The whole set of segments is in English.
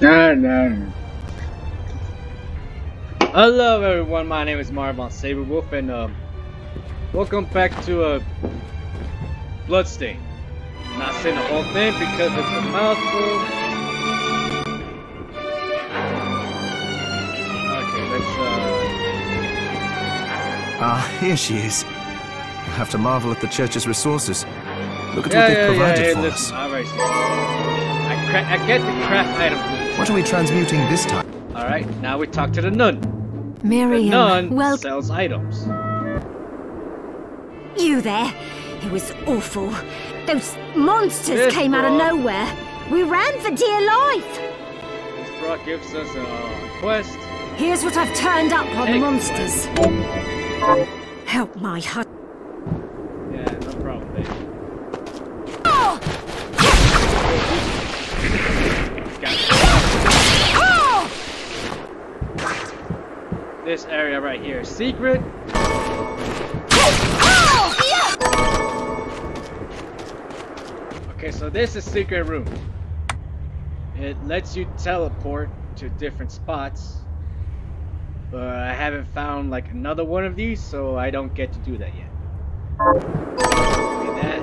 No, no. Hello, everyone. My name is Marvon Sabrewulf, and um, welcome back to a uh, Bloodstain. I'm not saying the whole thing because it's a mouthful. Okay, let's uh. Ah, here she is. You have to marvel at the church's resources. Look at Yeah, what they've yeah, yeah. provided Hey, for listen. us. All right, so I, I get the craft items. What are we transmuting this time? All right, now we talk to the nun. The Miriam, nun well, sells items. you there. It was awful. Those monsters Yes, came out of nowhere. We ran for dear life. This bro gives us a quest. Here's what I've turned up on the Hey. monsters. Help my hut. This area right here. Secret. Okay, so this is secret room. It lets you teleport to different spots. But I haven't found like another one of these, so I don't get to do that yet. That.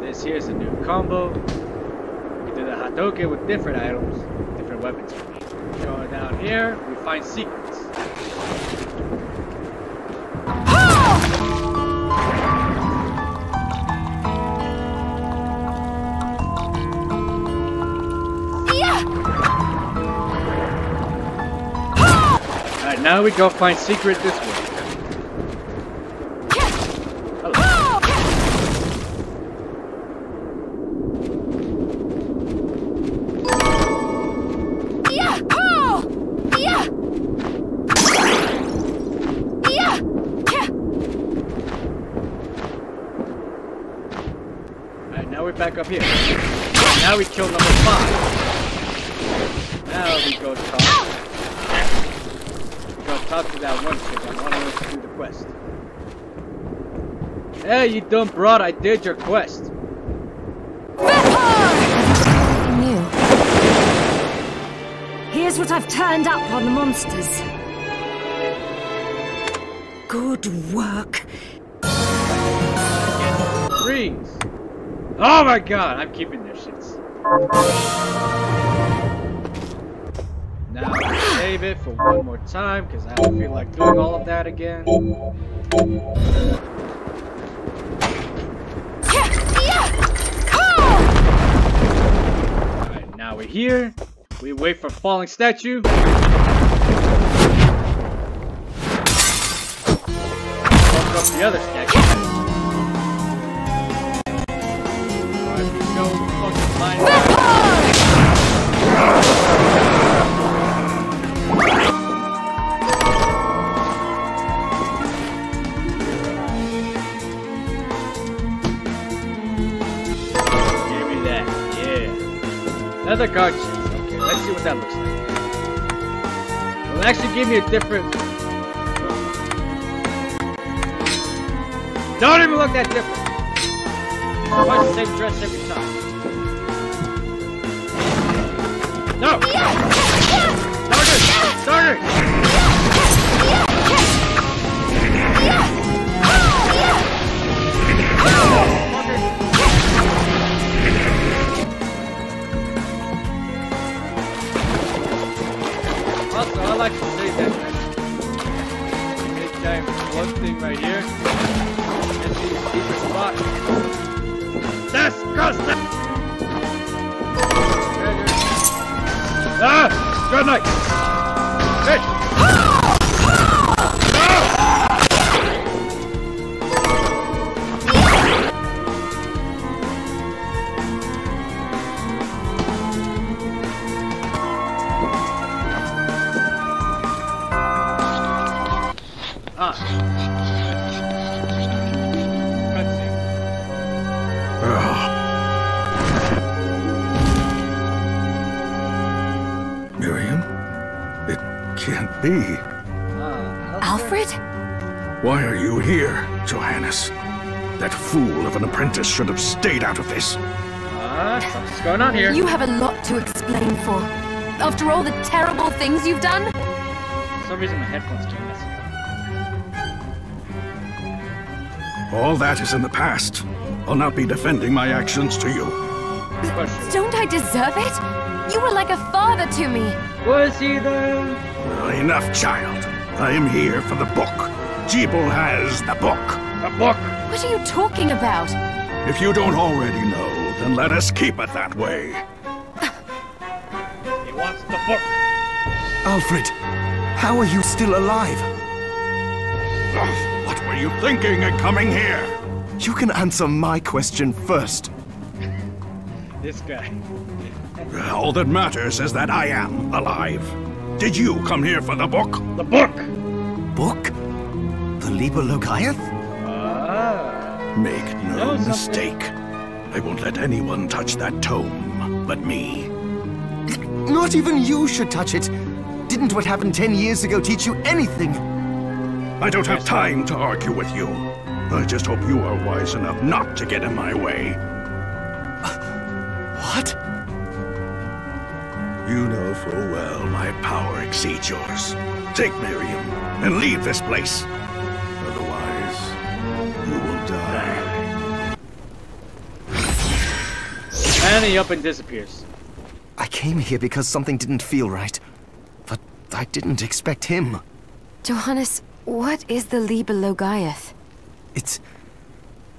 This here's a new combo. We do the Hadoken with different items, different weapons. Going down here, we find secrets. Ah! Alright, now we go find secret this way. Hello. Yeah! Oh! Yeah! Yeah! Alright, now we're back up here. Now we kill number five. Now we go talk. We go talk to that one chick. I want to do the quest. Hey, you dumb broad, I did your quest. Here's what I've turned up on the monsters. Good work. Rings. Oh my god, I'm keeping their shits. Now I save it for one more time because I don't feel like doing all of that again. Alright, now we're here. We wait for falling statue. Fuck up the other statue. Another guard. Okay, let's see what that looks like. Well, it actually gave me a different. Don't even look that different. It's much the same dress every time. No! Starter! Starter! Good night! Can't be. Ah, Alfred? Why are you here, Johannes? That fool of an apprentice should have stayed out of this. Uh, Ah, something's going on here. You have a lot to explain for. After all the terrible things you've done? For some reason my headphones keep messing up. All that is in the past. I'll not be defending my actions to you. Question. Don't I deserve it? You were like a father to me. Was he there? Uh, enough, child. I am here for the book. Gebel has the book. The book! What are you talking about? If you don't already know, then let us keep it that way. He wants the book. Alfred, how are you still alive? Ugh, what were you thinking in coming here? You can answer my question first. This guy. All that matters is that I am alive. Did you come here for the book? The book! Book? The Liber Logaeth? Ah. Make no mistake. I won't let anyone touch that tome but me. Not even you should touch it. Didn't what happened ten years ago teach you anything? I don't have time to argue with you. I just hope you are wise enough not to get in my way. Full well my power exceeds yours. Take Miriam and leave this place. Otherwise, you will die. And he up and disappears. I came here because something didn't feel right. But I didn't expect him. Johannes, what is the Liber Logaeth? It's...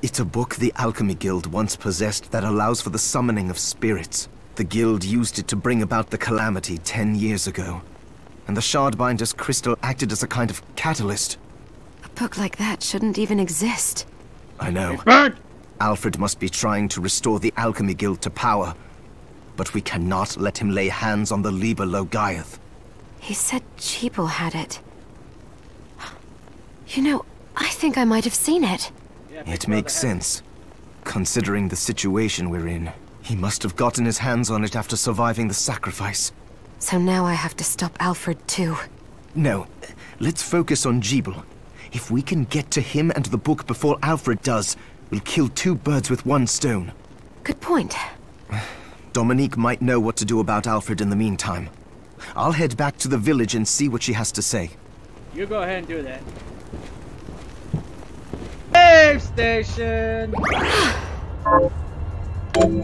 It's a book the Alchemy Guild once possessed that allows for the summoning of spirits. The guild used it to bring about the calamity ten years ago. And the Shardbinder's crystal acted as a kind of catalyst. A book like that shouldn't even exist. I know. Burn! Alfred must be trying to restore the Alchemy Guild to power. But we cannot let him lay hands on the Liber Logaeth. He said Gebel had it. You know, I think I might have seen it. It makes sense. Considering the situation we're in, he must have gotten his hands on it after surviving the sacrifice. So now I have to stop Alfred too. No, let's focus on Gebel. If we can get to him and the book before Alfred does, we'll kill two birds with one stone. Good point. Dominique might know what to do about Alfred in the meantime. I'll head back to the village and see what she has to say. You go ahead and do that. Save station! On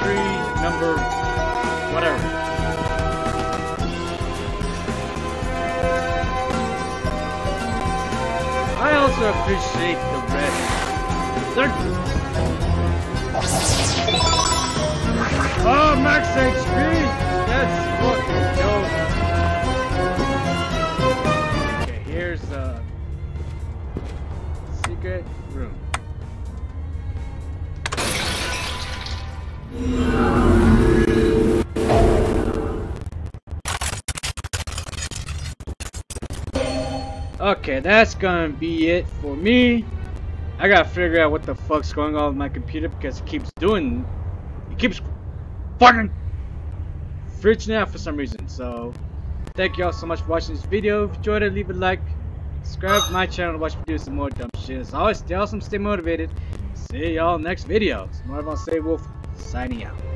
also appreciate the red. They're... Oh, max HP! That's fucking dope. Okay, here's uh secret room. Okay, that's gonna be it for me. I gotta figure out what the fuck's going on with my computer because it keeps doing, it keeps fucking freaking out for some reason. So, thank y'all so much for watching this video. If you enjoyed it, leave a like, subscribe to my channel to watch me do some more dumb shit. As always, stay awesome, stay motivated. See y'all next video. It's more of Say Wolf, signing out.